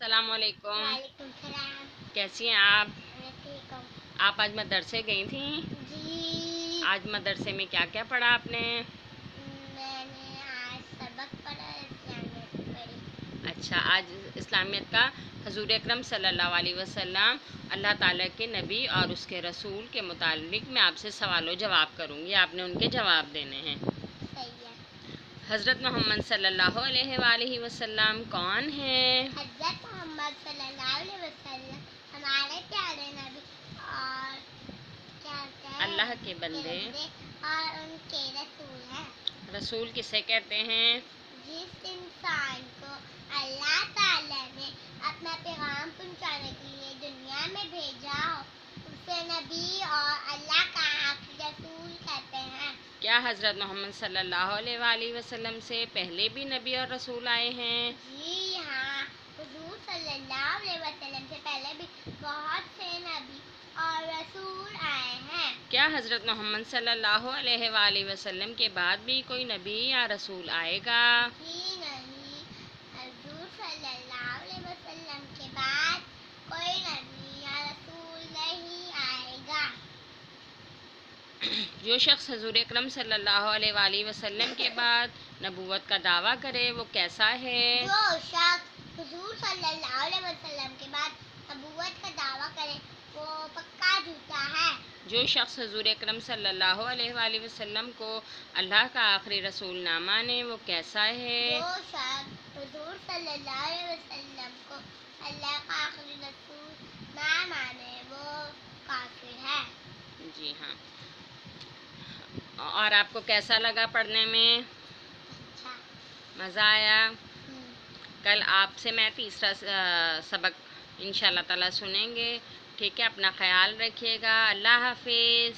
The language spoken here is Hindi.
सलामकुम वालेकुम कैसी हैं आप? आप आज मदरसे गई थी? जी। आज मदरसे में क्या क्या पढ़ा आपने? मैंने आज सबक पढ़ा इस्लामियत अच्छा आज इस्लामियत का हजूर अक्रम सल्लल्लाहु अलैहि वसल्लम अल्लाह ताला के नबी और उसके रसूल के मुतालिक मैं आपसे सवालों जवाब करूँगी। आपने उनके जवाब देने हैं। हज़रत मोहम्मद सल्लल्लाहु अलैहि वसल्लम कौन हैं? हज़रत मोहम्मद वसल्लम हमारे प्यारे नबी और क्या अल्लाह के बंदे। और उनके रसूल हैं। रसूल किसे कहते हैं? जिस इंसान को अल्लाह ताला ने अपना पैगाम पहुँचाने के लिए दुनिया में भेजा हो उसे नबी और अल्लाह का रसूल कहते हैं। क्या हज़रत मोहम्मद सल्लल्लाहु अलैहि वसल्लम से पहले भी नबी और रसूल आए हैं? जी हाँ वसल्लम से पहले भी बहुत से नबी और रसूल आए हैं। क्या हज़रत मोहम्मद सल्लल्लाहु अलैहि वसल्लम के बाद भी कोई नबी या रसूल आएगा? जी नहीं। हुजूर सल्लल्लाहु अलैहि वसल्लम के बाद कोई नबी या रसूल नहीं आएगा। जो शख्स हजूर अकरम सल्लल्लाहु अलैहि वसल्लम के बाद नबूवत का दावा करे वो कैसा है? जो शख्स हुजूर सल्लल्लाहु अलैहि वसल्लम के बाद नबूवत का दावा करे वो पक्का झूठा है। जो शख्स हजूर अकरम सल्लल्लाहु अलैहि वसल्लम को अल्लाह का आखिरी रसूल ना माने वो कैसा है? जो शख्स हुजूर सल्लल्लाहु अलैहि वसल्लम को अल्लाह का आखिरी रसूल ना माने वो काफिर है। जी हाँ। और आपको कैसा लगा पढ़ने में? अच्छा। मज़ा आया? कल आपसे मैं तीसरा सबक इन ताला सुनेंगे। ठीक है, अपना ख्याल रखिएगा। अल्लाह हाफिज़।